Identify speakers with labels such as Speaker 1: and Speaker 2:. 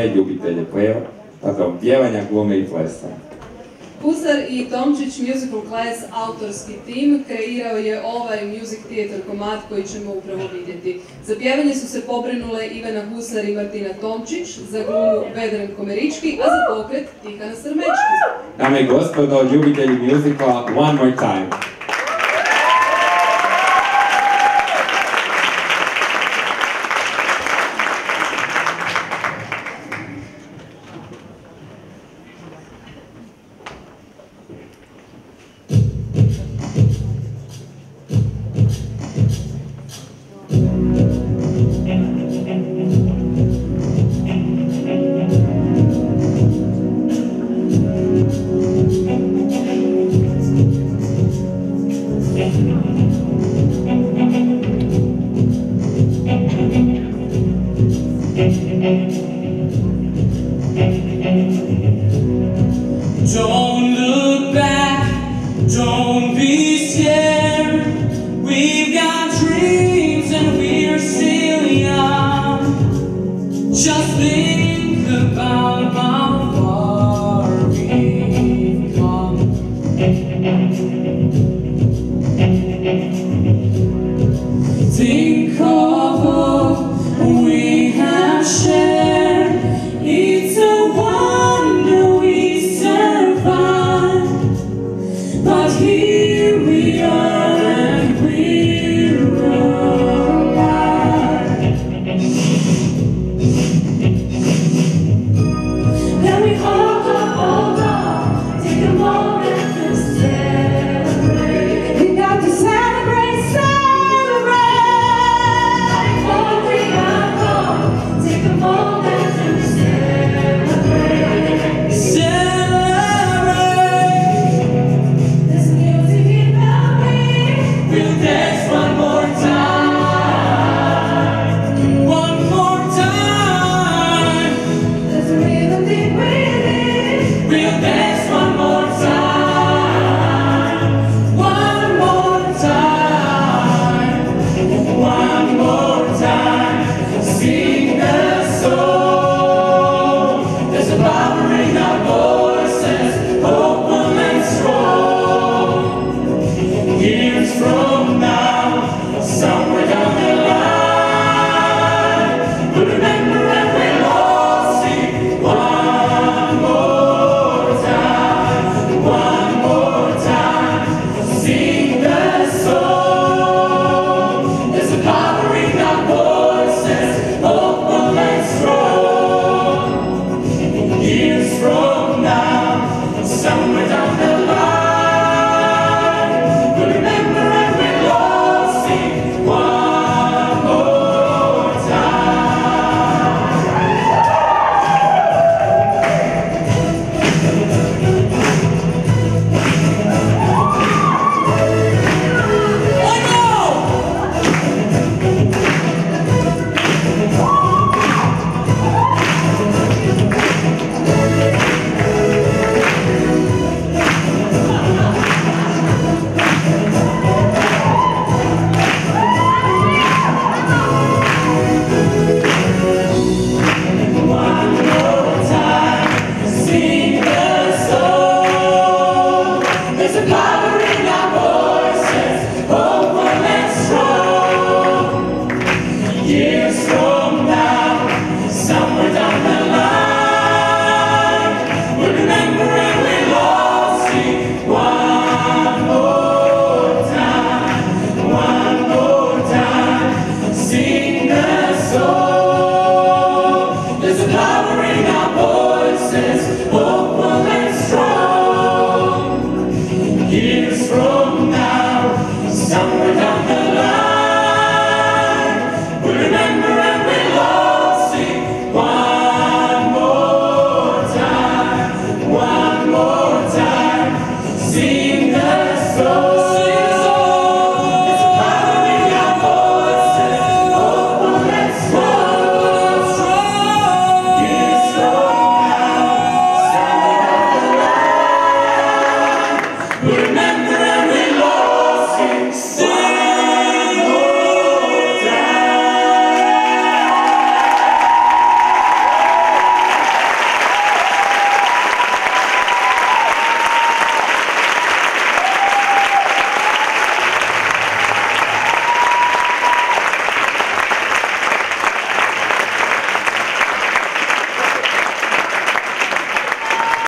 Speaker 1: ljubitelje pleva, tako pjevanja, glume i plesa.
Speaker 2: Husar i Tomčić Musical Class autorski tim kreirao je ovaj music theater komad koji ćemo upravo vidjeti. Za pjevanje su se pobrinule Ivana Husar i Martina Tomčić, za glumu Vedran Komerički, a za pokret Tihana Srmečki.
Speaker 1: Dame i gospodo, ljubitelji musicala, one more time.